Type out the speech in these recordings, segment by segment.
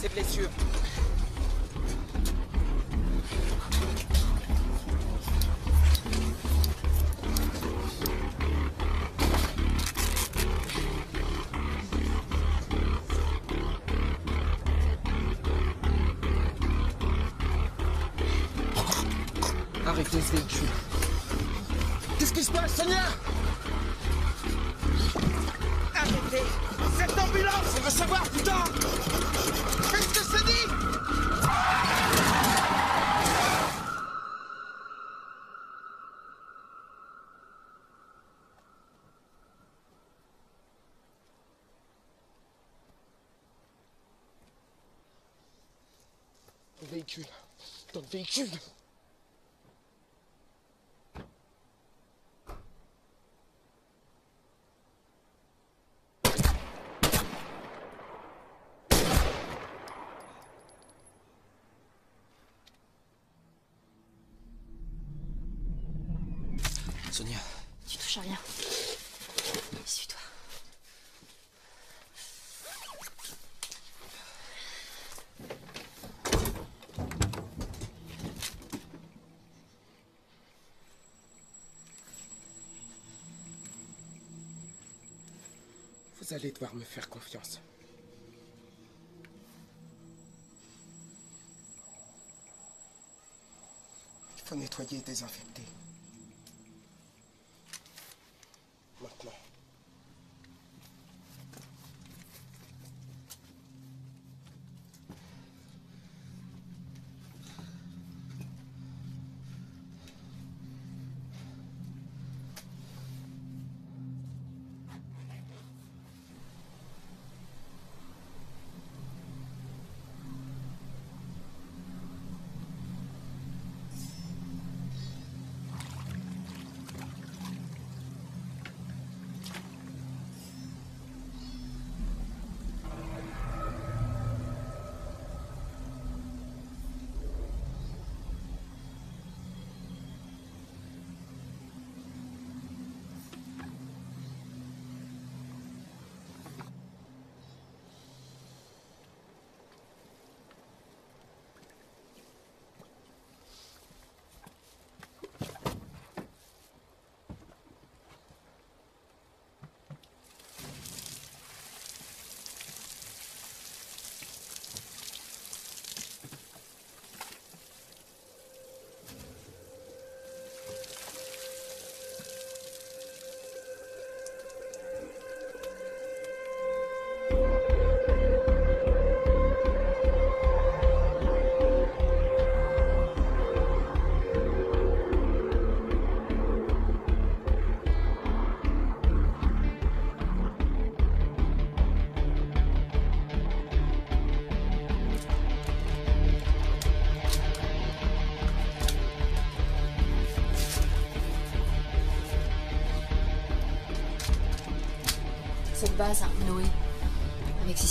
ses blessures. Cette ambulance On veut savoir, putain Qu'est-ce que c'est dit? Le véhicule. Dans le véhicule vous allez devoir me faire confiance. Il faut nettoyer et désinfecter.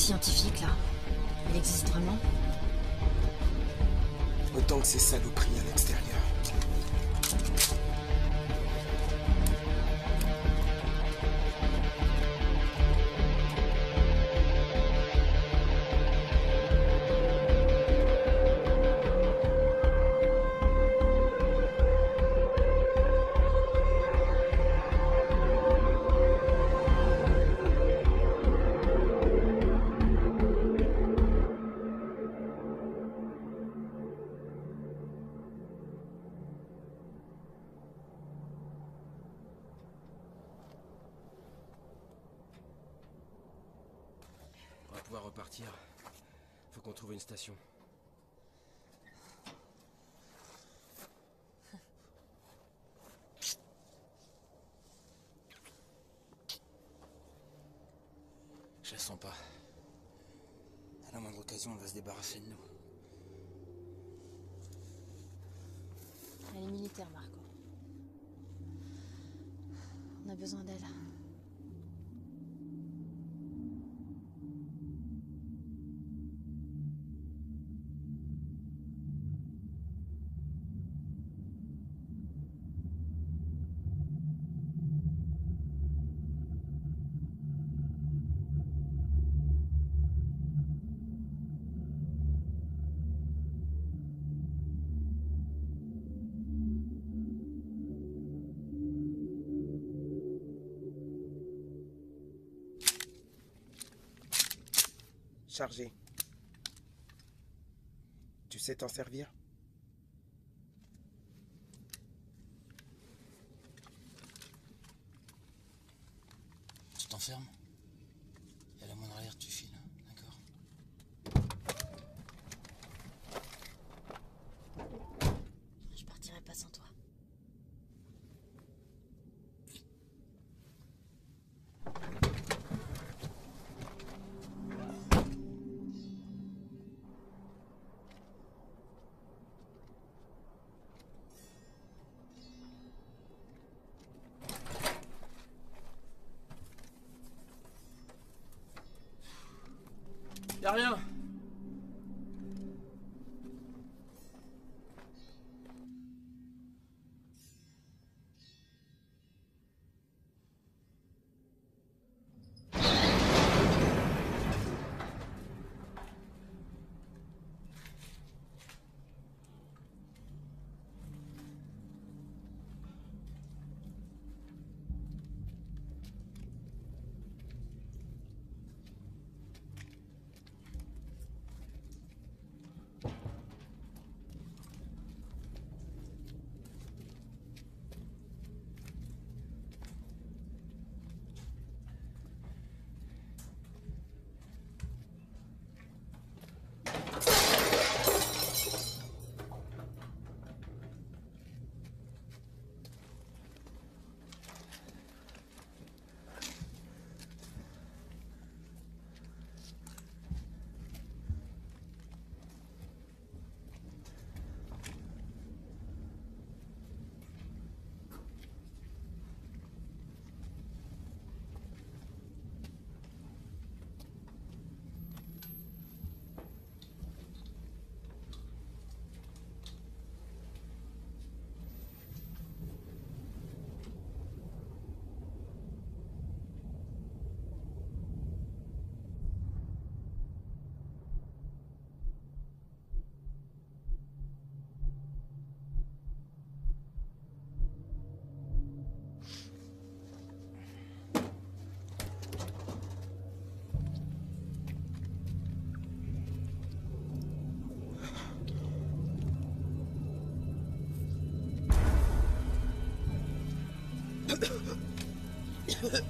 Scientifiques là, elle existe vraiment Autant que ces saloperies à l'extérieur. Elle est militaire, Marco. On a besoin d'elle. Tu sais t'en servir? Y'a rien ハハハハ。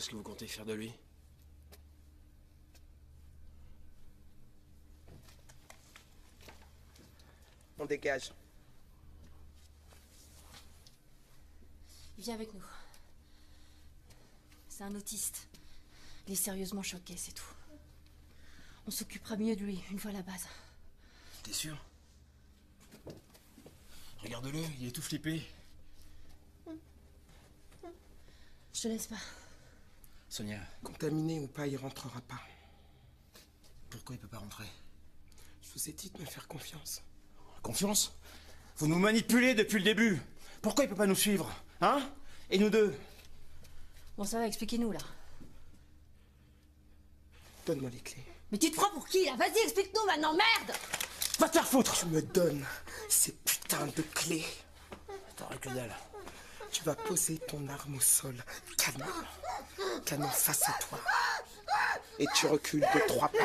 Qu'est-ce que vous comptez faire de lui? On dégage. Viens avec nous. C'est un autiste. Il est sérieusement choqué, c'est tout. On s'occupera mieux de lui une fois à la base. T'es sûr? Regarde-le, il est tout flippé. Je te laisse pas. Sonia. Contaminé ou pas, il rentrera pas. Pourquoi il peut pas rentrer? Je vous ai dit de me faire confiance. Confiance? Vous nous manipulez depuis le début. Pourquoi il peut pas nous suivre Hein? Et nous deux? Bon, ça va, expliquez-nous, là. Donne-moi les clés. Mais tu te prends pour qui, là? Vas-y, explique-nous maintenant, merde Va te faire foutre Tu me donnes ces putains de clés. T'aurais que dalle. Tu vas poser ton arme au sol, canon. Canon face à toi. Et tu recules de trois pas.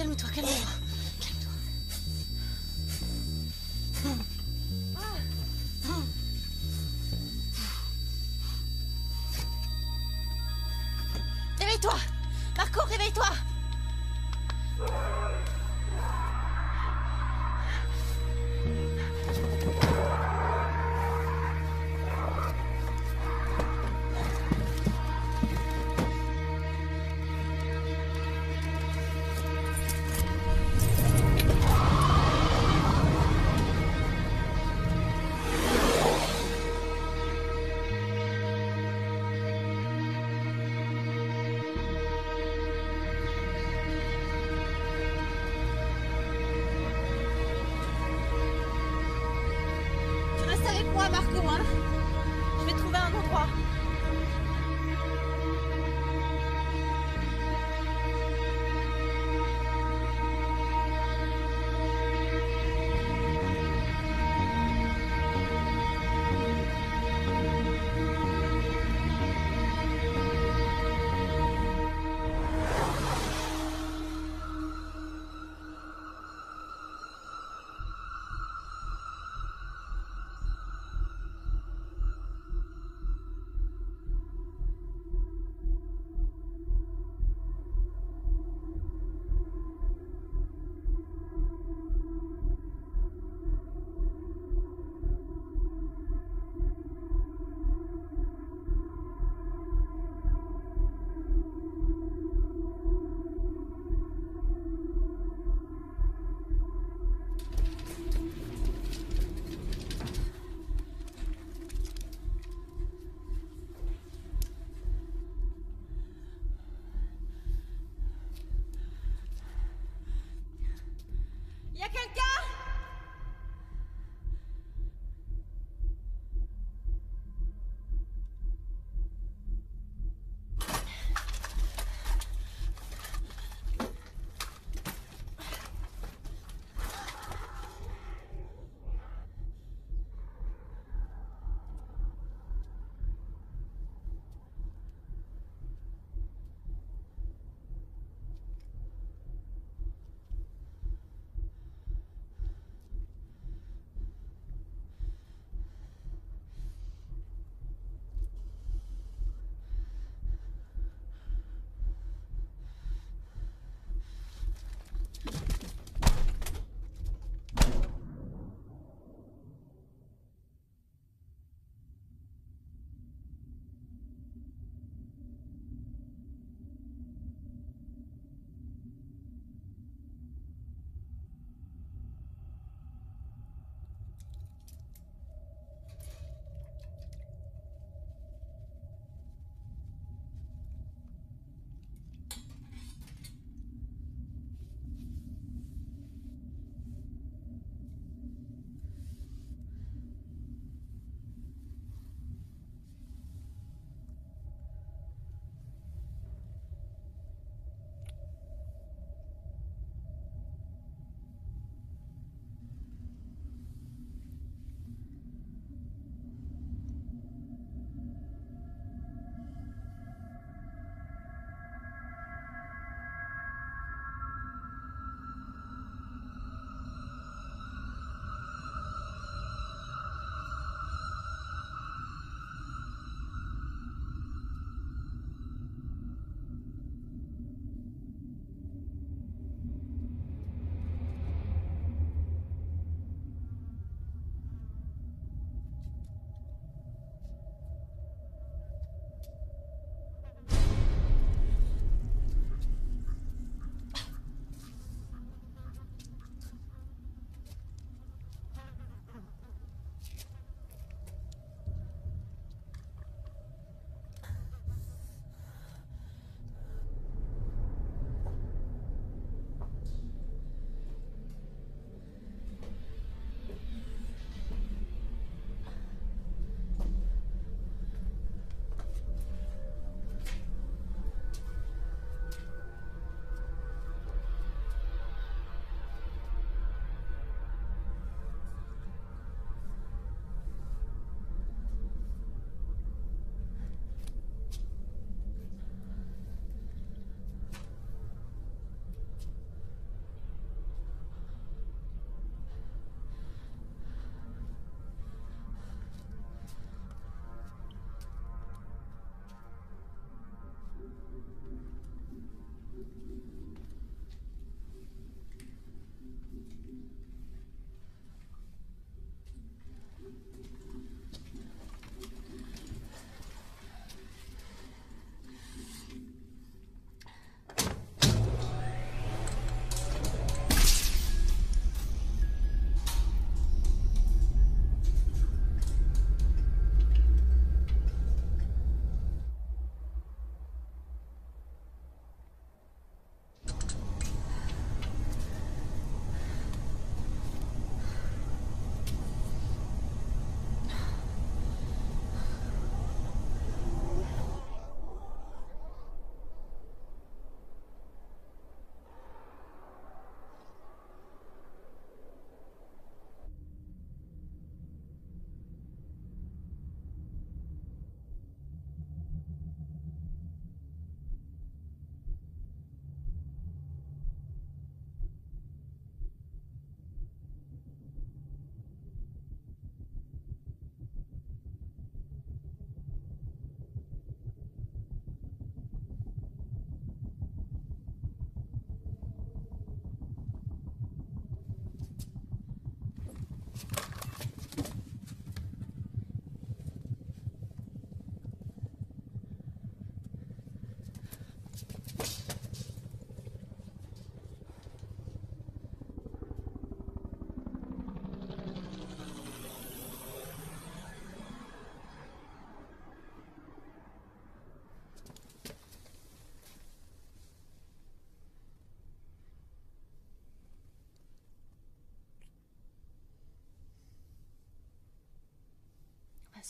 calme-toi, calme-toi. You can go!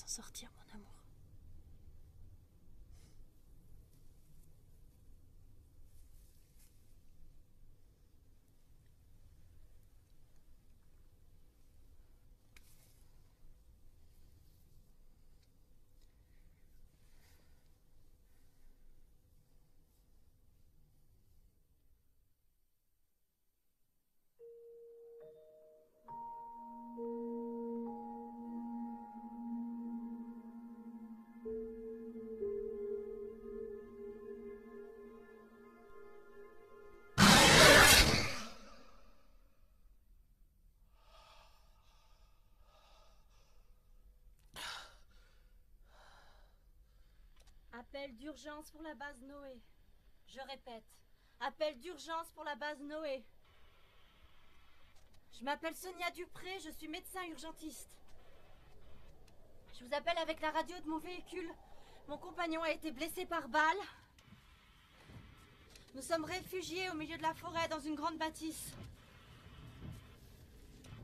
S'en sortir, mon amour. Appel d'urgence pour la base Noé. Je répète, appel d'urgence pour la base Noé. Je m'appelle Sonia Dupré, je suis médecin urgentiste. Je vous appelle avec la radio de mon véhicule. Mon compagnon a été blessé par balle. Nous sommes réfugiés au milieu de la forêt dans une grande bâtisse.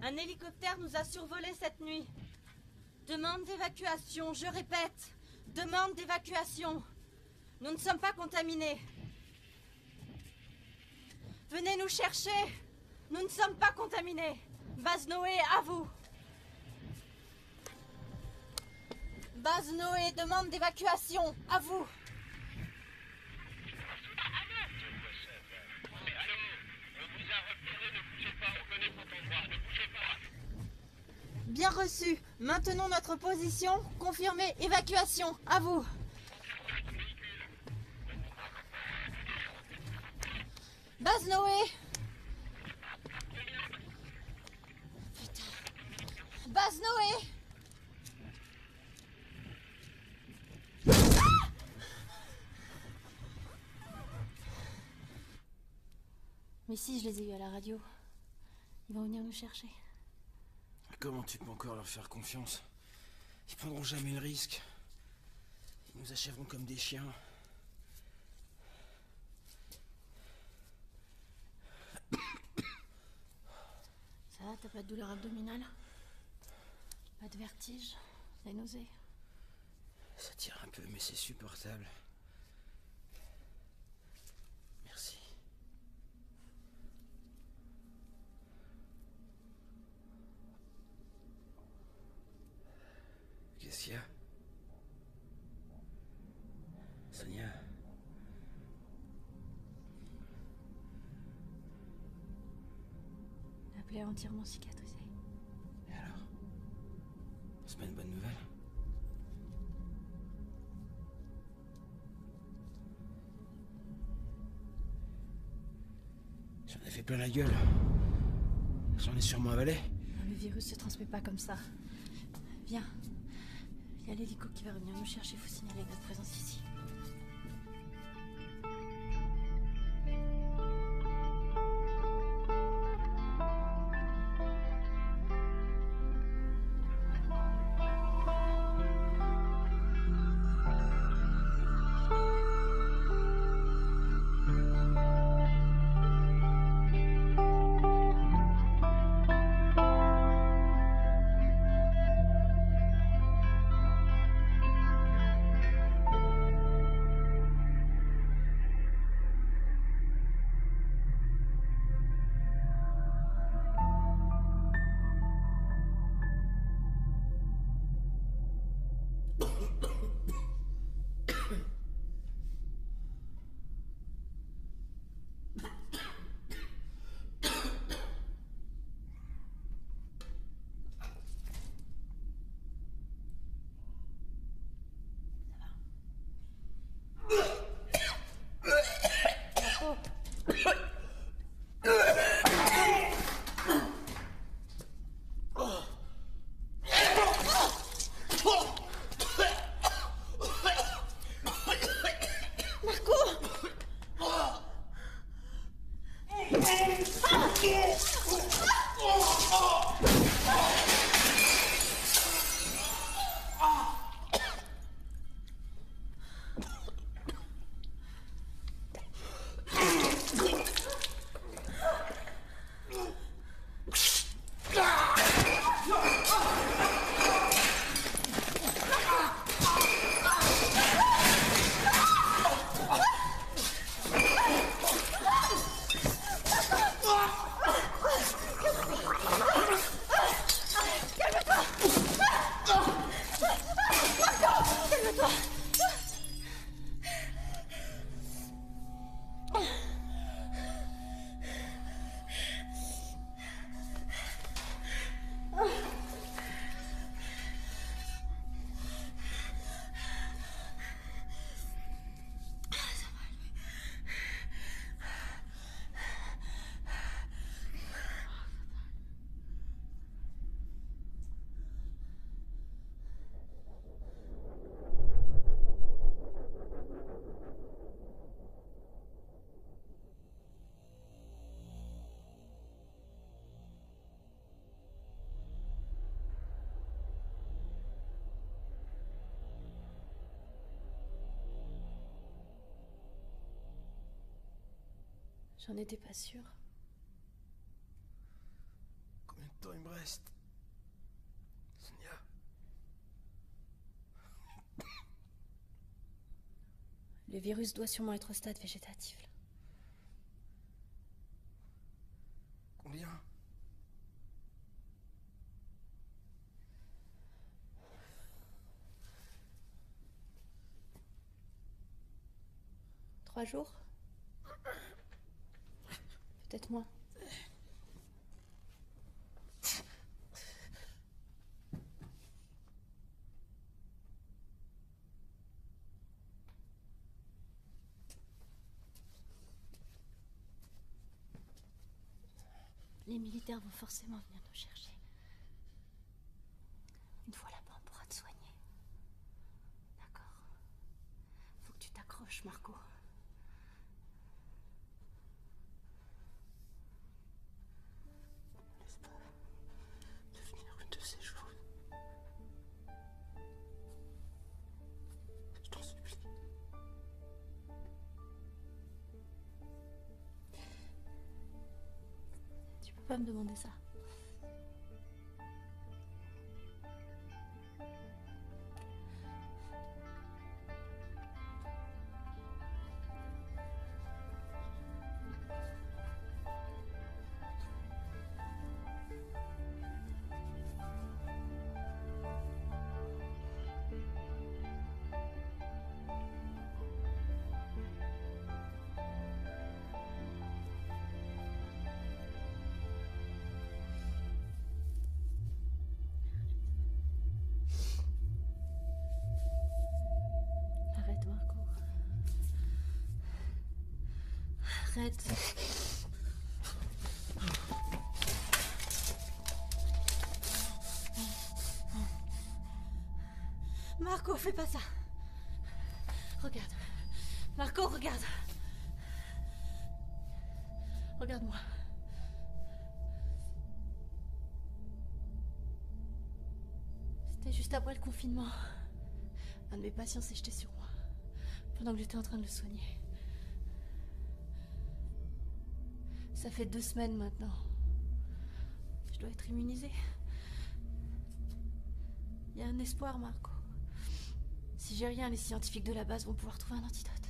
Un hélicoptère nous a survolé cette nuit. Demande d'évacuation, je répète, demande d'évacuation. Nous ne sommes pas contaminés. Venez nous chercher. Nous ne sommes pas contaminés. Base Noé, à vous. Base Noé, demande d'évacuation. À vous. Bien reçu. Maintenons notre position. Confirmez évacuation. À vous. Base Noé. Putain. Base Noé. Mais si, je les ai eus à la radio. Ils vont venir nous chercher. Comment tu peux encore leur faire confiance? Ils prendront jamais le risque. Ils nous achèveront comme des chiens. Ça va, t'as pas de douleur abdominale? Pas de vertige? Des nausées Ça tire un peu, mais c'est supportable. Qu'est-ce qu'il y a Sonia La plaie est entièrement cicatrisée. Et alors? C'est pas une bonne nouvelle J'en ai fait plein la gueule. J'en ai sûrement avalé. Non, Le virus se transmet pas comme ça. Viens. Il y a l'hélico qui va revenir nous chercher. Faut signaler notre présence ici. J'en étais pas sûre. Combien de temps il me reste? Sonia? Le virus doit sûrement être au stade végétatif. là. Combien? Trois jours? Peut-être moins. Les militaires vont forcément venir nous chercher. Une fois là-bas, on pourra te soigner. D'accord Faut que tu t'accroches, Marco. Me demander ça. Marco, fais pas ça. Regarde. Marco, regarde. Regarde-moi. C'était juste après le confinement. Un de mes patients s'est jeté sur moi. Pendant que j'étais en train de le soigner. Ça fait deux semaines maintenant. Je dois être immunisée. Il y a un espoir, Marco. Si j'ai rien, les scientifiques de la base vont pouvoir trouver un antidote.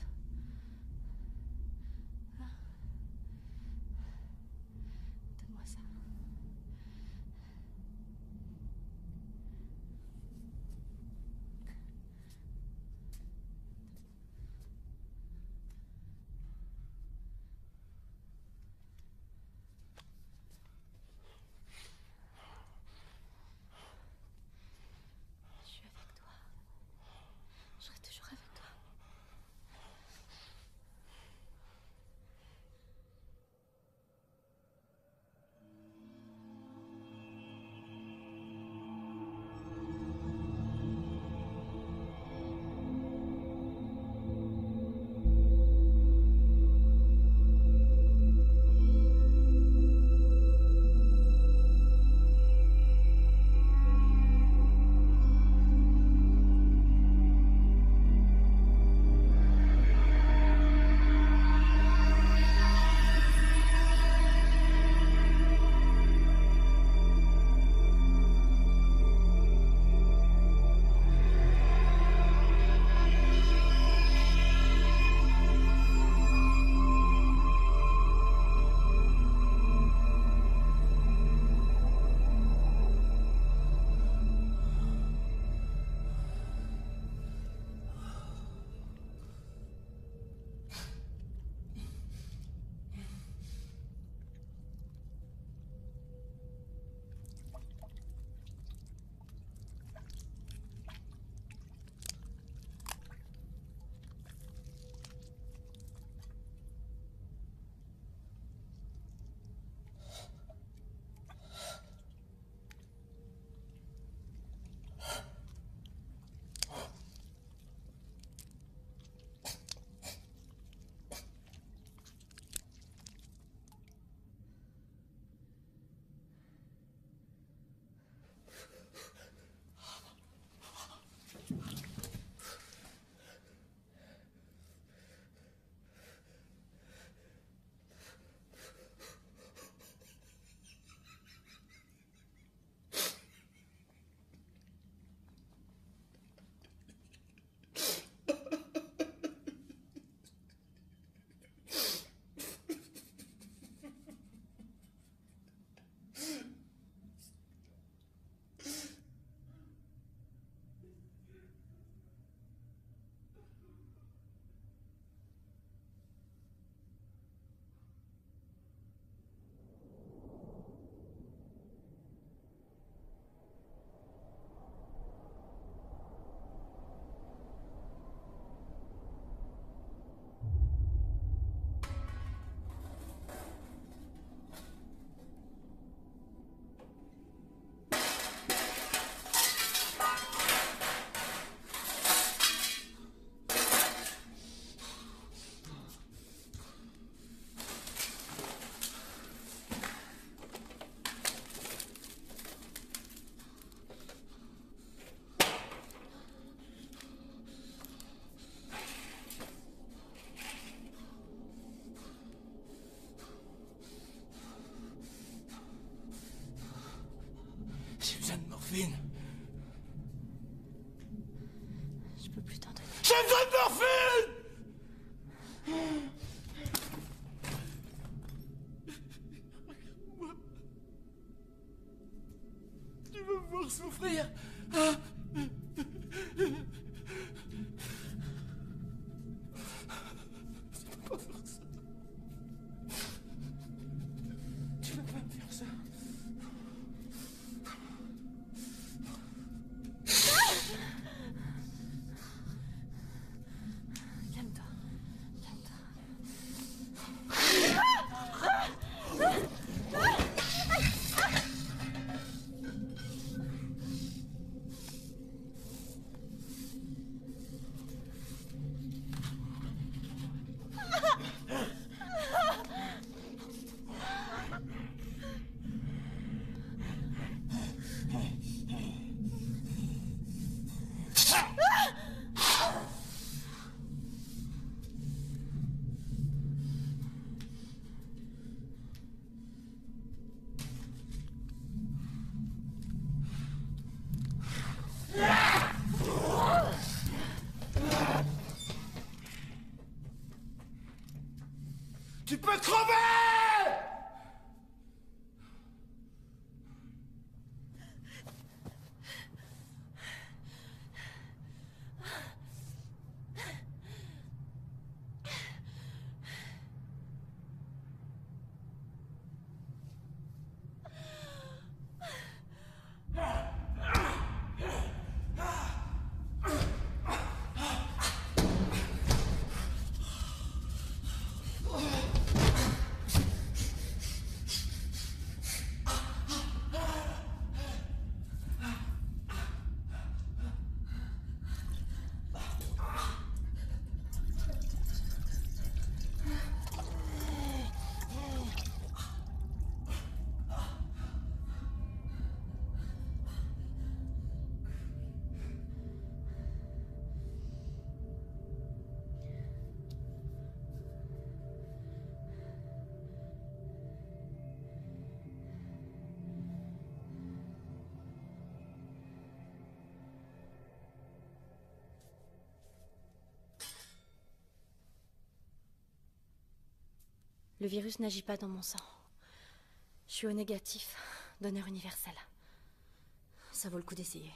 morphine Je peux plus t'en donner. J'ai besoin de morphine Tu peux crever Le virus n'agit pas dans mon sang. Je suis au négatif, donneur universel. Ça vaut le coup d'essayer.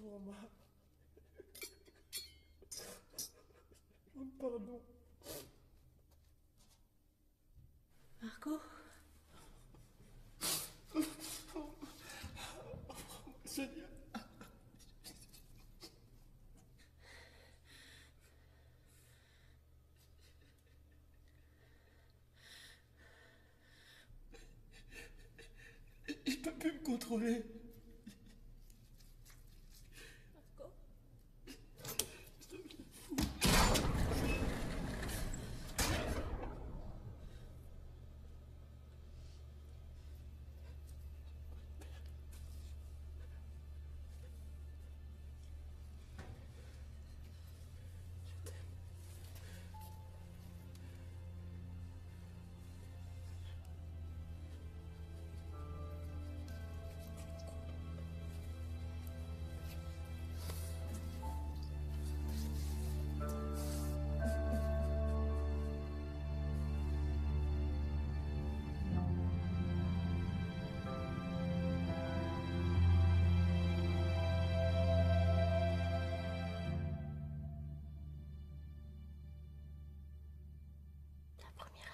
Pour moi. Pardon. Margot Sonia. Je peux plus me contrôler.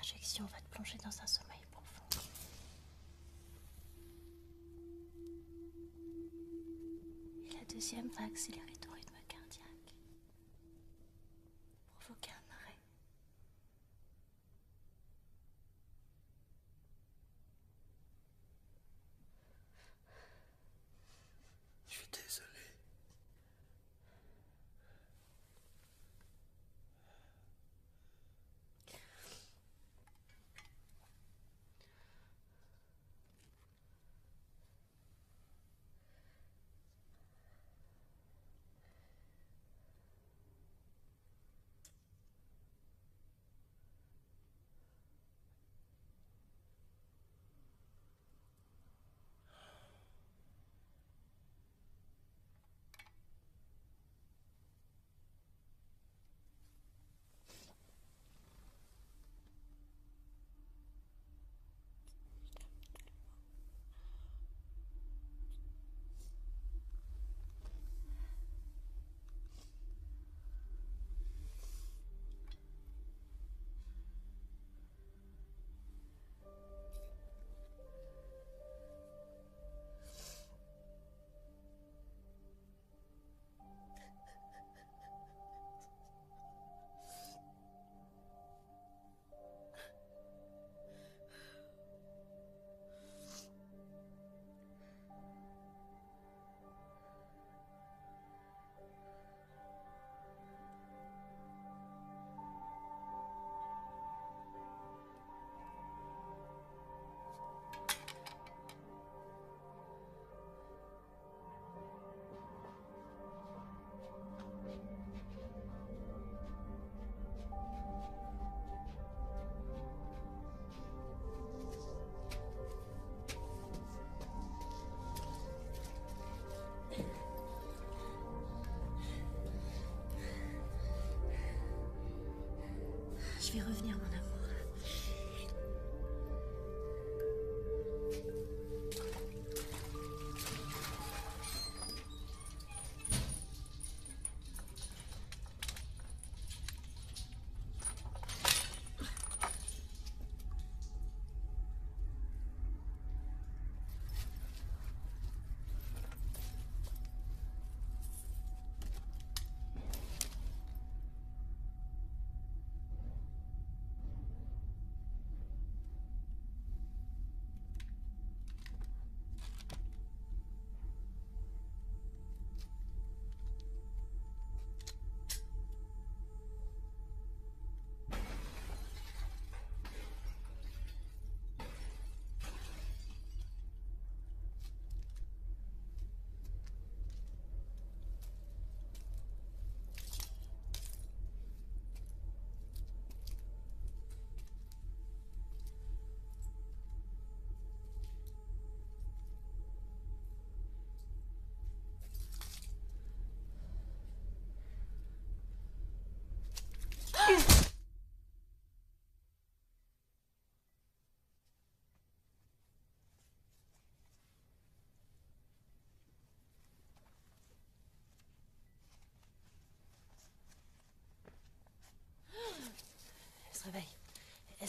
Injection va te plonger dans un sommeil profond. Et la deuxième va accélérer fait revenir mon amour.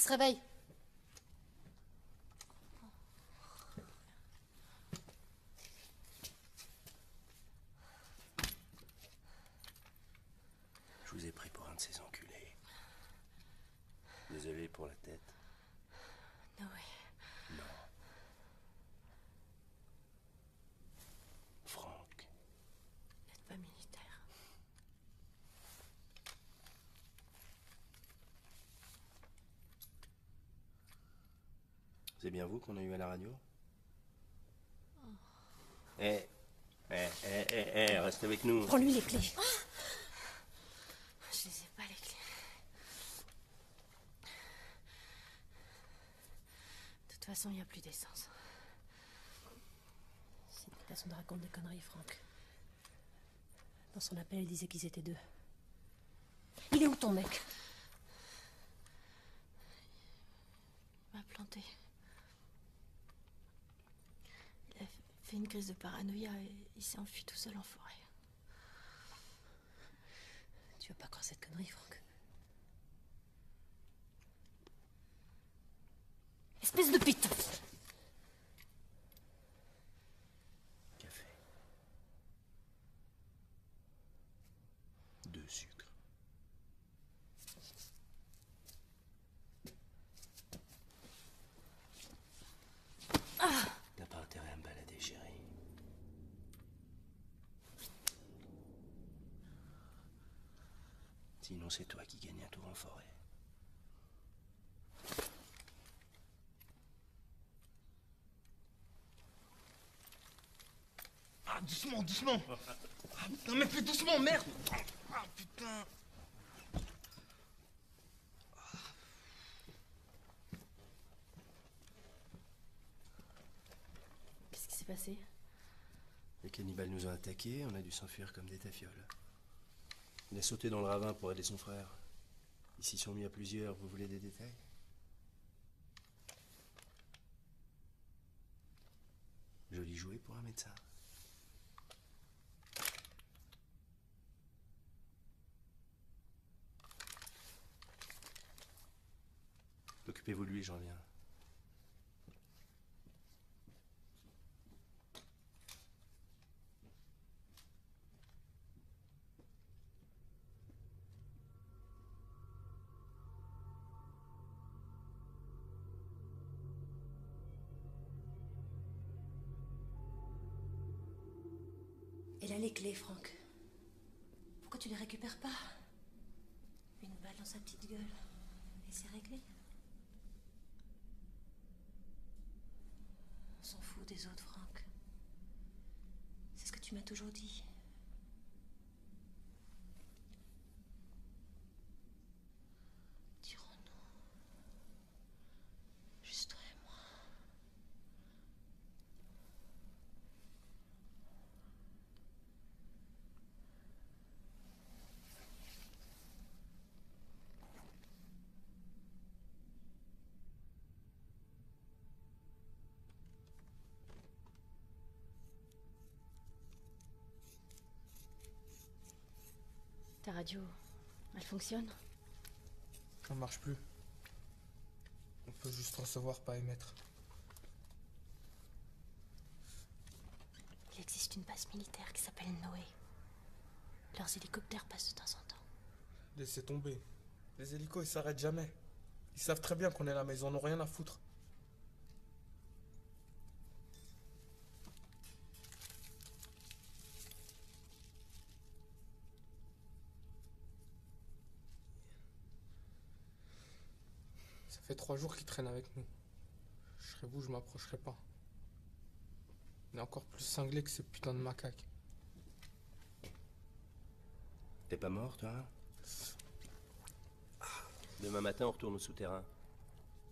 Se réveille. Je vous ai pris pour un de ces enculés. Désolé pour la tête. Noé. Non. Franck. N'êtes pas militaire. C'est bien vous qu'on a eu à la radio? Eh, eh, eh, eh, eh, reste avec nous. Prends-lui les clés. Je les ai pas, les clés. De toute façon, il n'y a plus d'essence. C'est une façon de raconter des conneries, Franck. Dans son appel, il disait qu'ils étaient deux. Il est où ton mec? Il m'a planté. Il a une crise de paranoïa et il s'est enfui tout seul en forêt. Tu vas pas croire cette connerie, Franck? Espèce de pite Café. Deux sucres. T'as pas intérêt à me balader, chérie. Sinon, c'est toi qui gagne un tour en forêt. Ah, doucement, doucement Ah, putain, mais fais doucement, merde Ah, putain Qu'est-ce qui s'est passé? Les cannibales nous ont attaqués, on a dû s'enfuir comme des tafioles. Il a sauté dans le ravin pour aider son frère. Ils s'y sont mis à plusieurs, vous voulez des détails? Joli jouet pour un médecin. Occupez-vous de lui, j'en reviens. Les clés, Franck. Pourquoi tu les récupères pas? Une balle dans sa petite gueule. Et c'est réglé. On s'en fout des autres, Franck. C'est ce que tu m'as toujours dit. Radio, elle fonctionne Ça marche plus. On peut juste recevoir, pas émettre. Il existe une base militaire qui s'appelle Noé. Leurs hélicoptères passent de temps en temps. Laissez tomber. Les hélicos, ils s'arrêtent jamais. Ils savent très bien qu'on est là, mais ils en ont rien à foutre. Ça fait trois jours qu'ils traînent avec nous. Je serais vous, je m'approcherai pas. On est encore plus cinglé que ces putains de macaques. T'es pas mort, toi hein? Demain matin, on retourne au souterrain.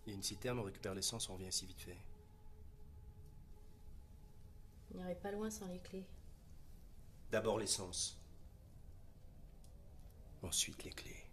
Il y a une citerne, on récupère l'essence, on revient si vite fait. On n'irait pas loin sans les clés. D'abord l'essence. Ensuite les clés.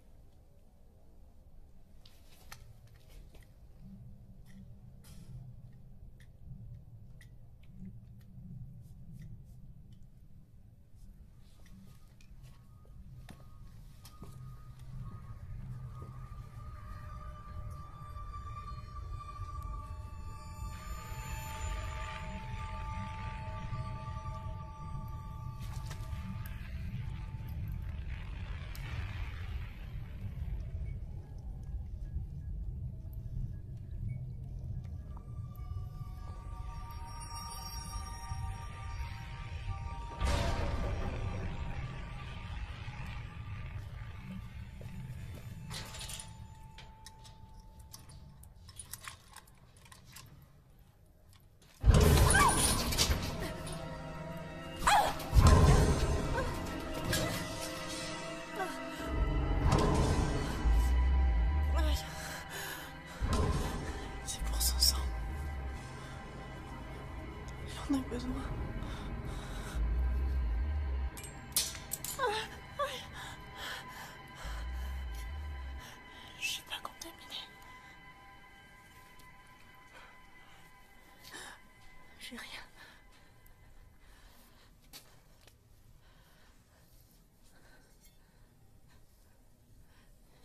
Rien.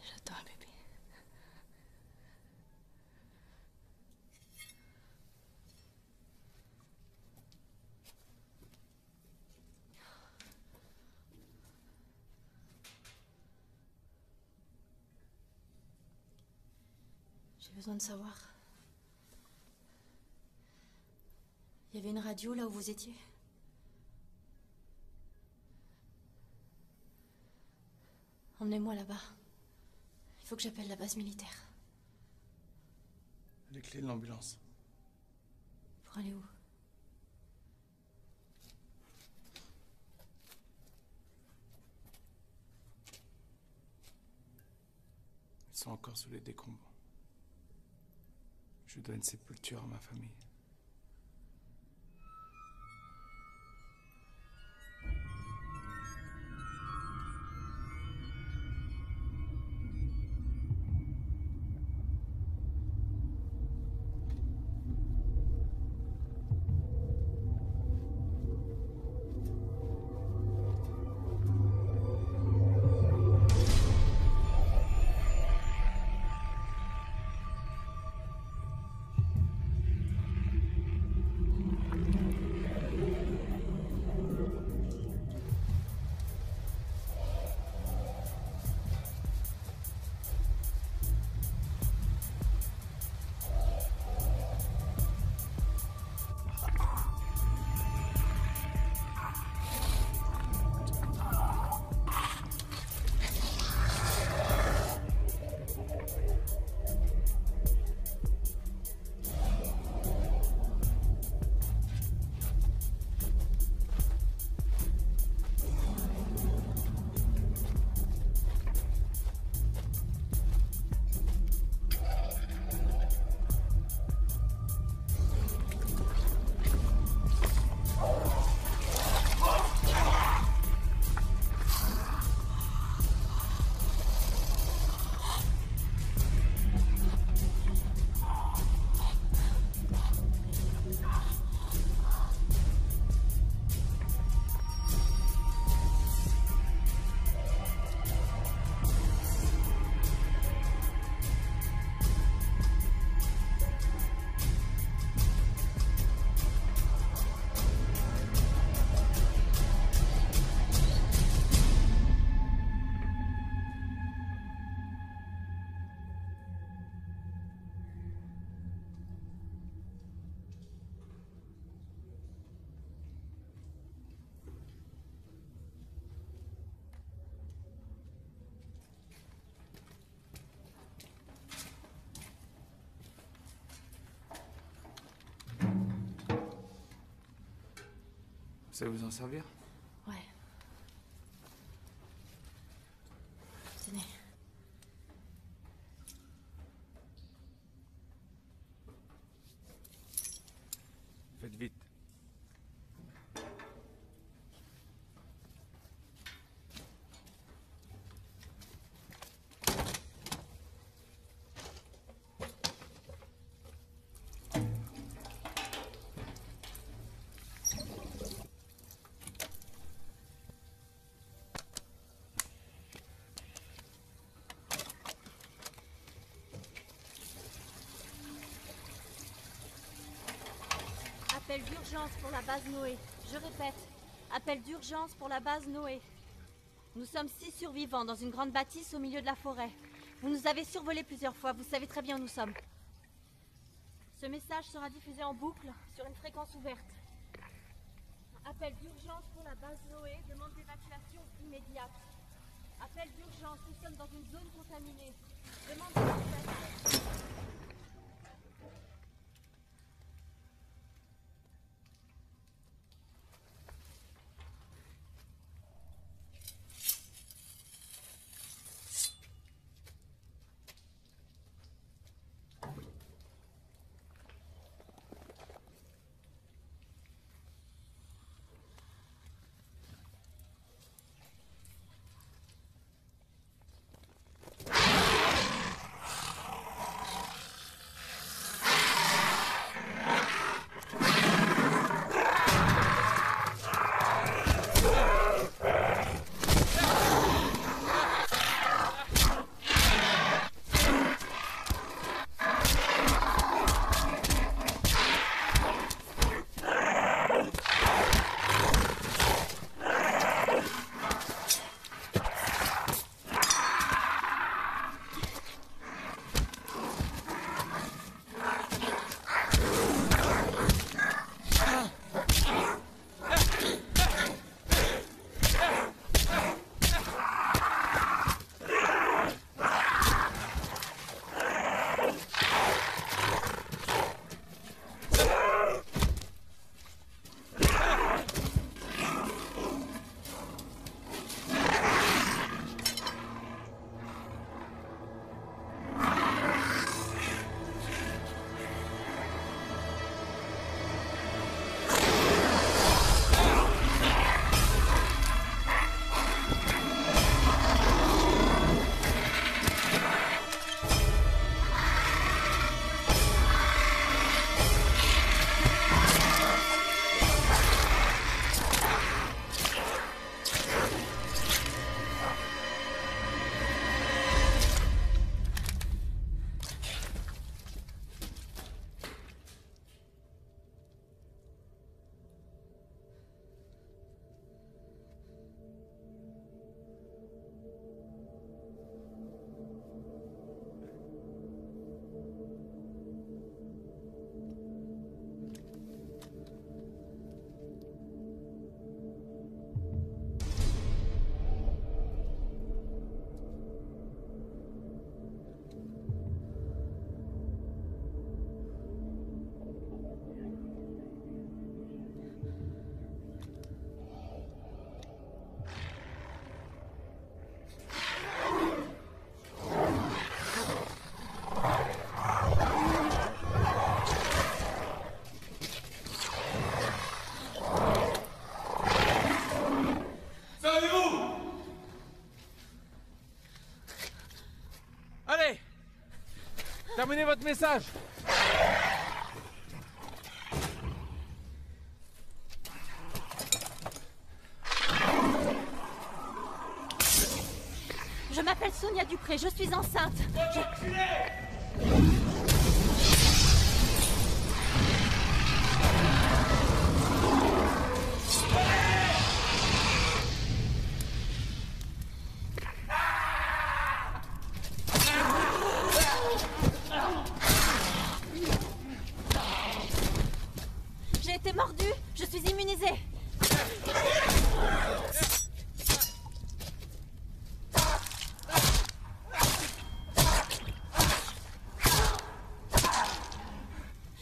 J'attends un bébé. J'ai besoin de savoir. Il y avait une radio là où vous étiez Emmenez-moi là-bas. Il faut que j'appelle la base militaire. Les clés de l'ambulance. Pour aller où? Ils sont encore sous les décombres. Je dois une sépulture à ma famille. Savez vous en servir? Appel d'urgence pour la base Noé. Je répète, appel d'urgence pour la base Noé. Nous sommes six survivants dans une grande bâtisse au milieu de la forêt. Vous nous avez survolés plusieurs fois, vous savez très bien où nous sommes. Ce message sera diffusé en boucle sur une fréquence ouverte. Appel d'urgence pour la base Noé, demande d'évacuation immédiate. Appel d'urgence, nous sommes dans une zone contaminée. Demande d'évacuation. Terminez votre message Je m'appelle Sonia Dupré, je suis enceinte été mordue, je suis immunisée.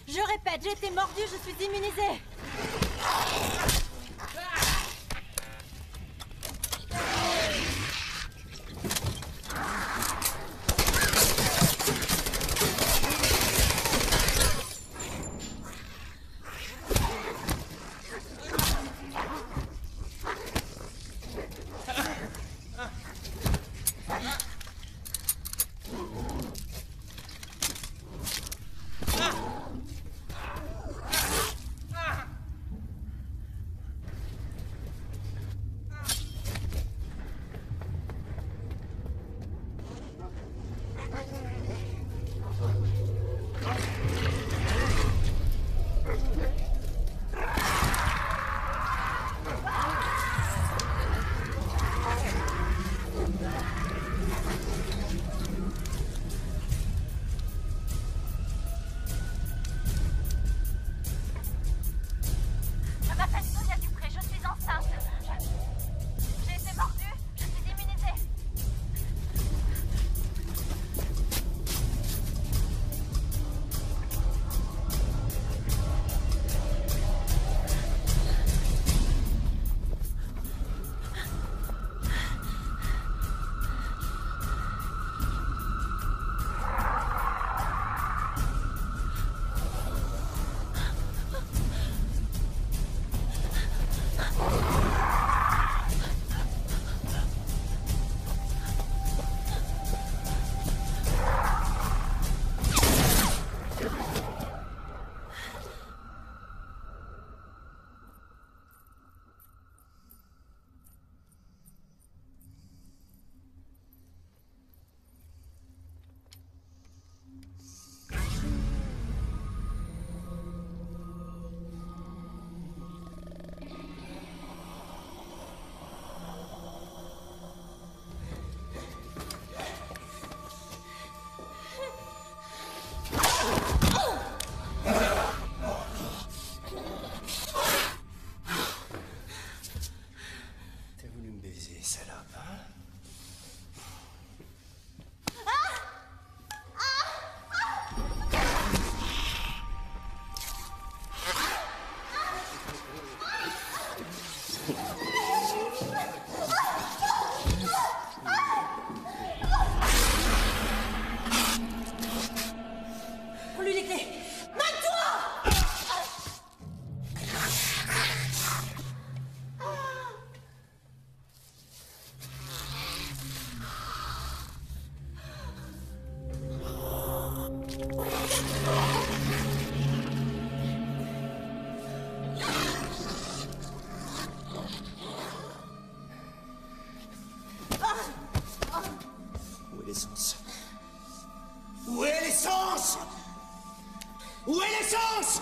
Je répète, j'ai été mordue, je suis immunisée. Où est l'essence? Où est l'essence?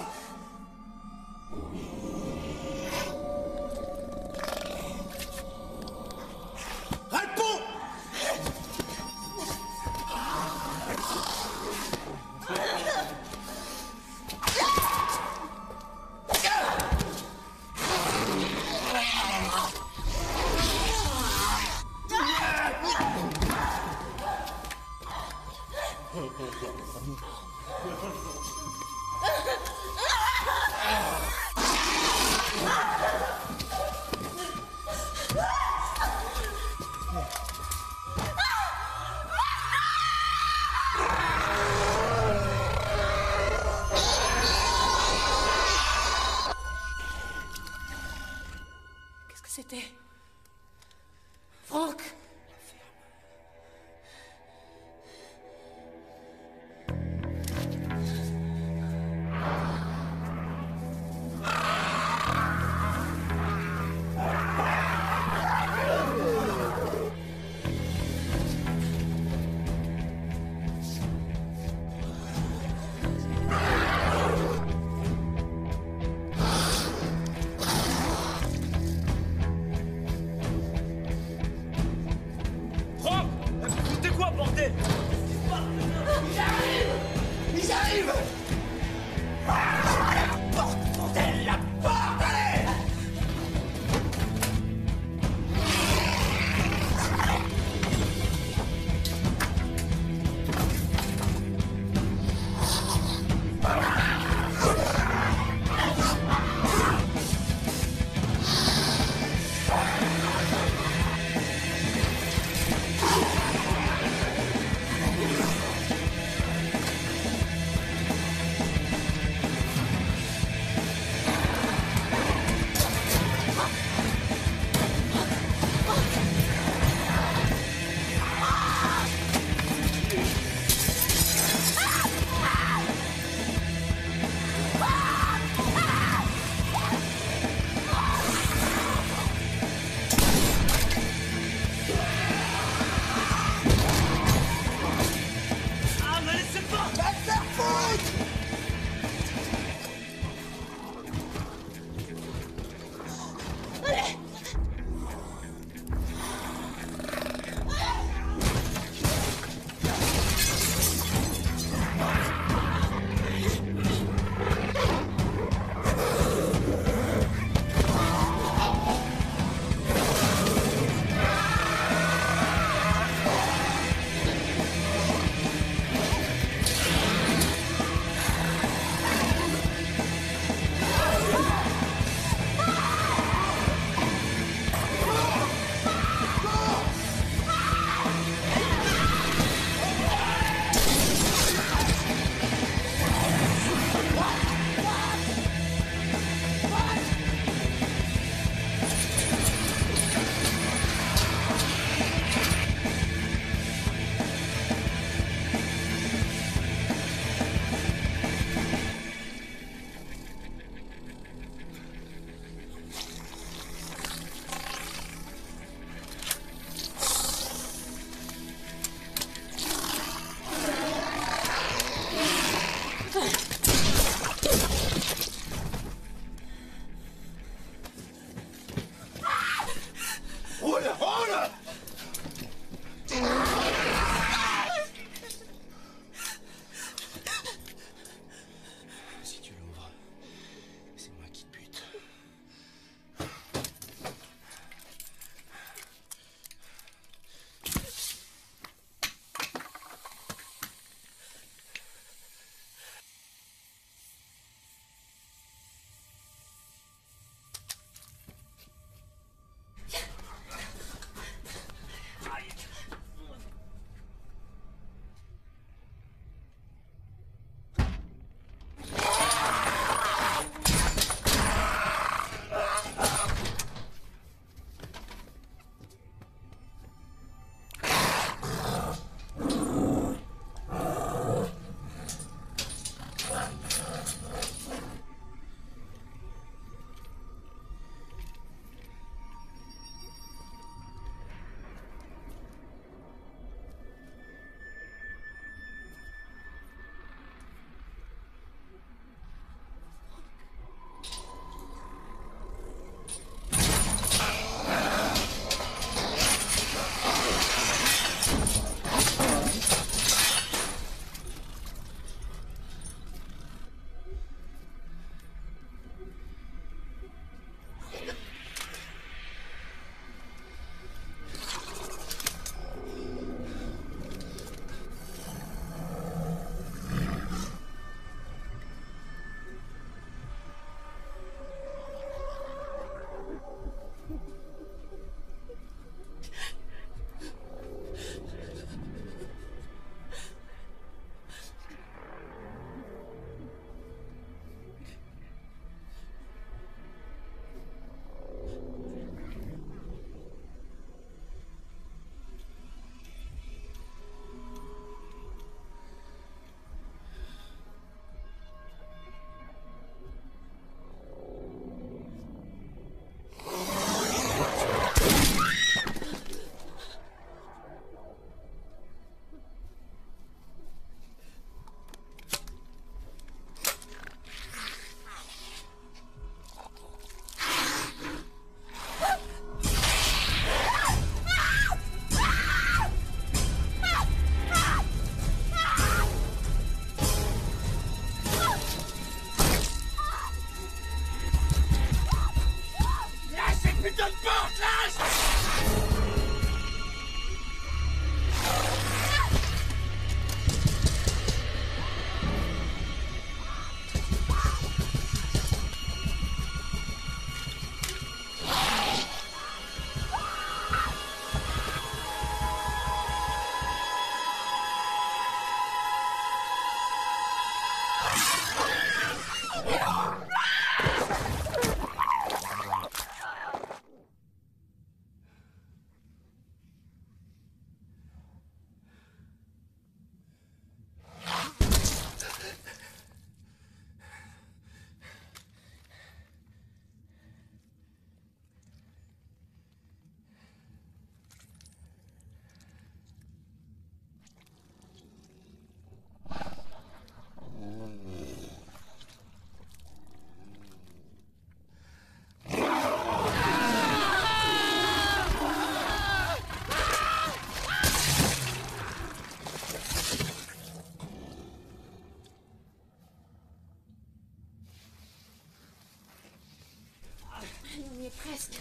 me oppressed.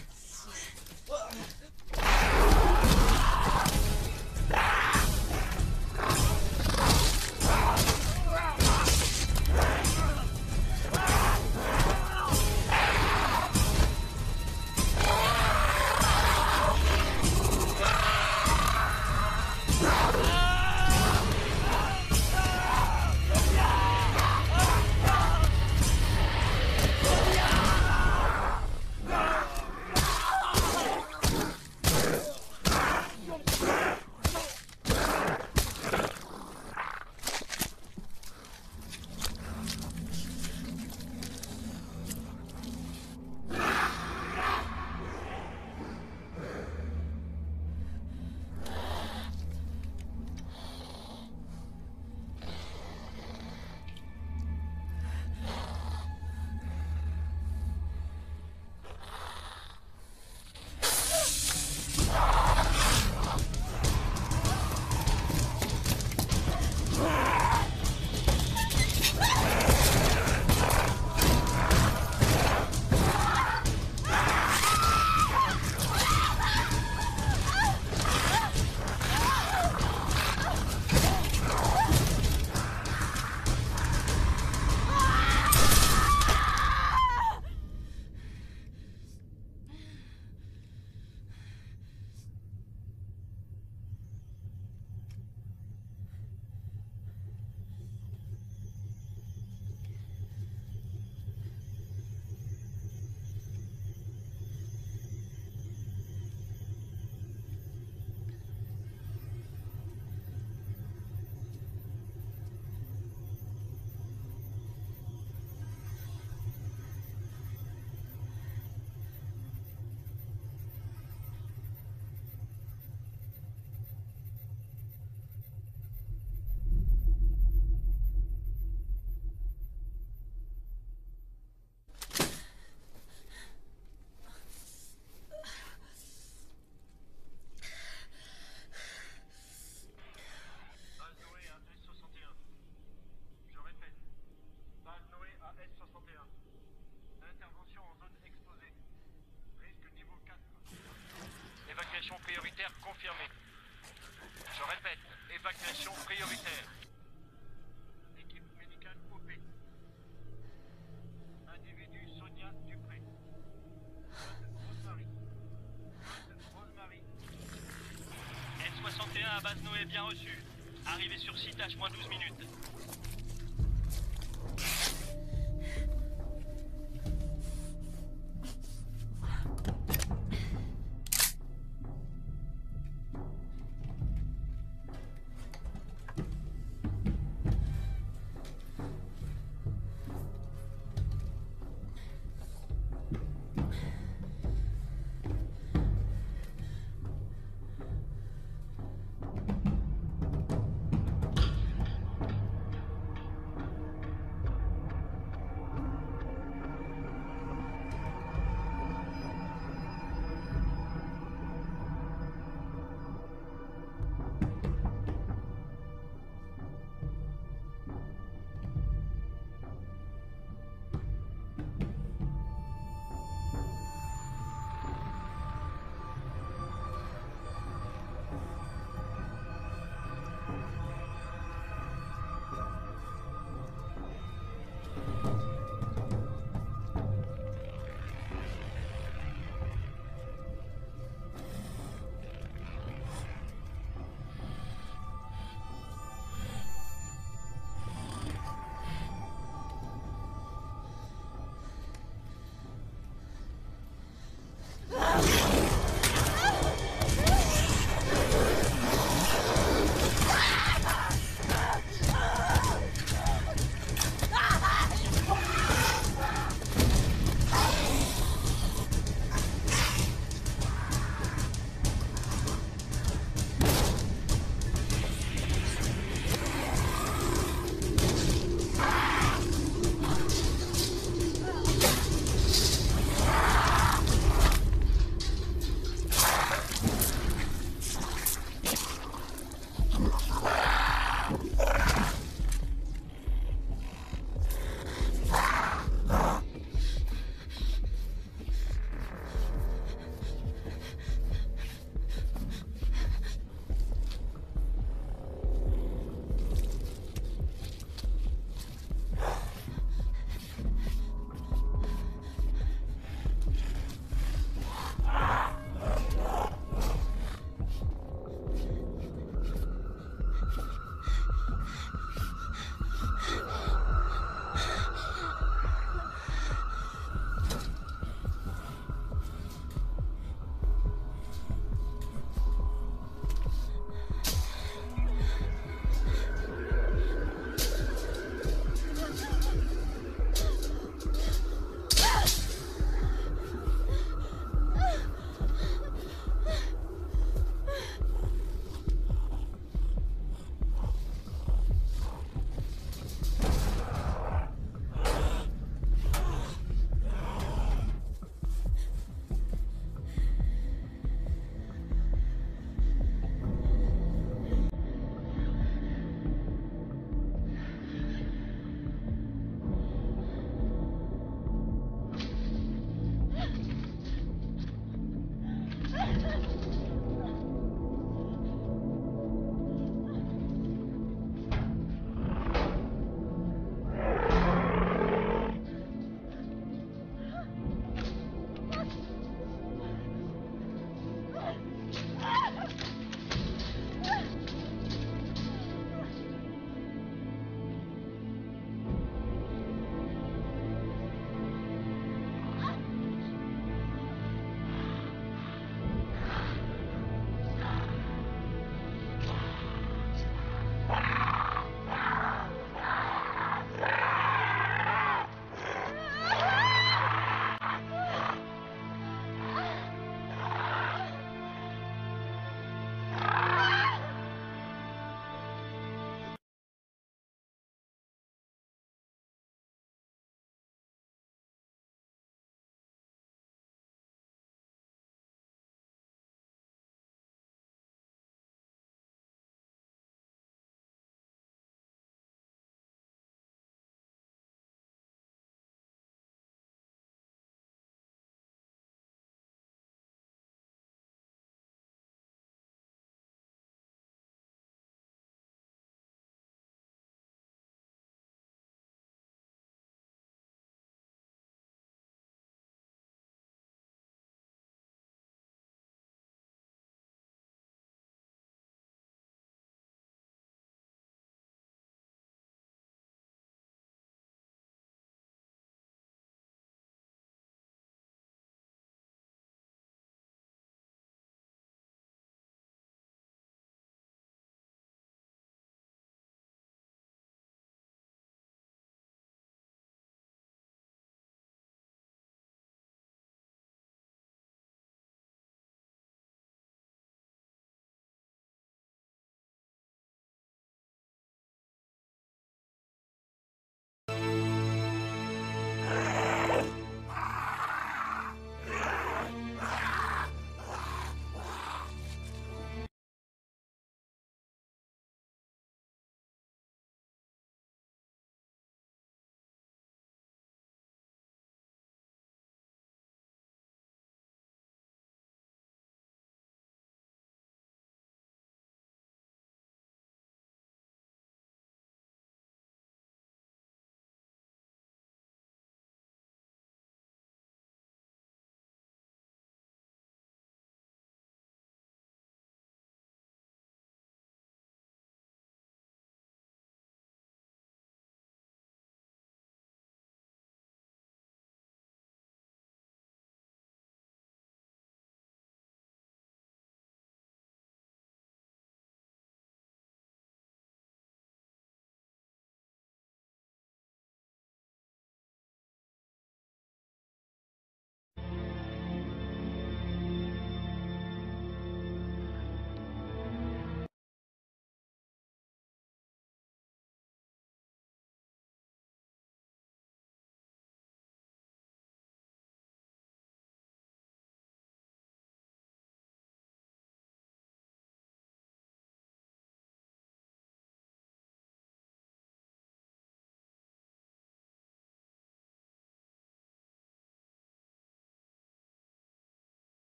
Message est bien reçu. Arrivé sur site H-12 minutes.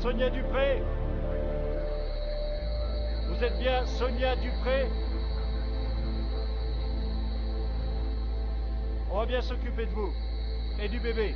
Sonia Dupré Vous êtes bien Sonia Dupré On va bien s'occuper de vous et du bébé.